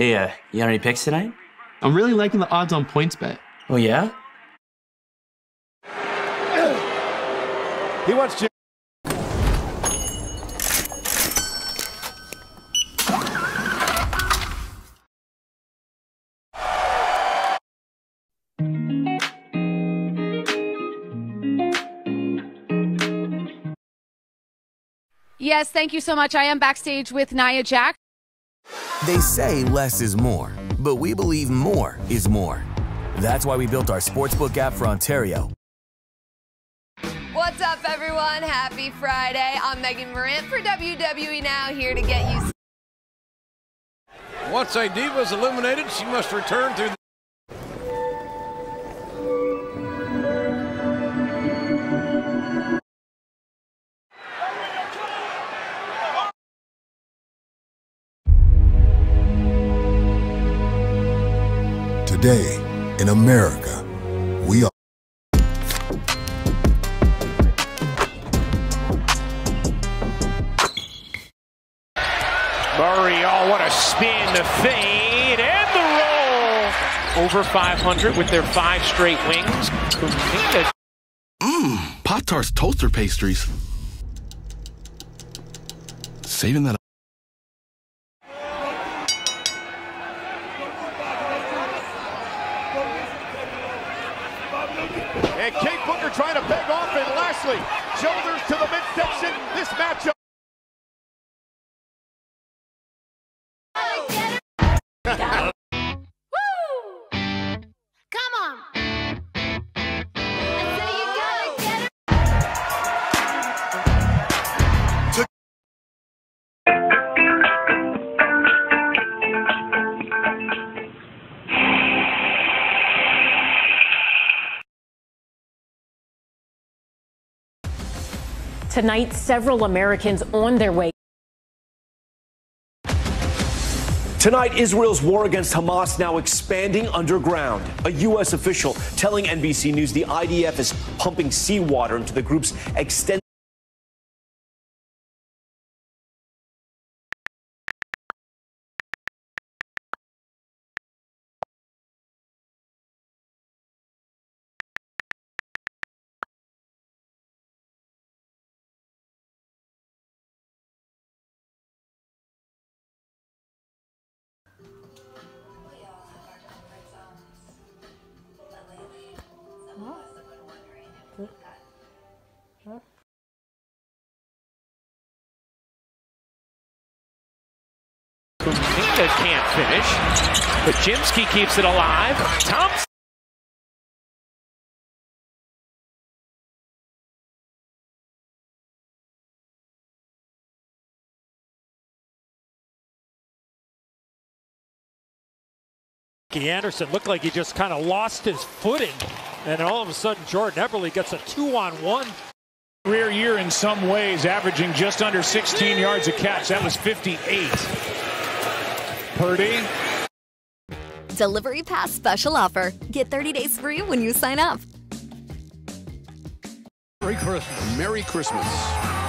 Hey, uh, you got any picks tonight? I'm really liking the odds on PointsBet. Oh, yeah? He wants to. Yes, thank you so much. I am backstage with Nia Jax. They say less is more, but we believe more is more. That's why we built our sportsbook app for Ontario. What's up, everyone? Happy Friday. I'm Megan Morant for WWE Now, here to get you. Once a diva is eliminated, she must return through. Today, in America, we are. Murray, oh, what a spin, the fade, and the roll. Over 500 with their five straight wings. Mmm, Pop Tarts toaster pastries. Saving that. And King Booker trying to beg off, and Lashley shoulders to the midsection. This matchup. Tonight, several Americans on their way. Tonight, Israel's war against Hamas now expanding underground. A U.S. official telling NBC News the IDF is pumping seawater into the group's extended. Kuminga can't finish, but Jimsky keeps it alive. Thompson. Anderson looked like he just kind of lost his footing. And all of a sudden, Jordan Eberle gets a two on one. Career year in some ways, averaging just under 16 yards a catch. That was 58. Purdy. Delivery Pass special offer. Get 30 days free when you sign up. Merry Christmas. Merry Christmas.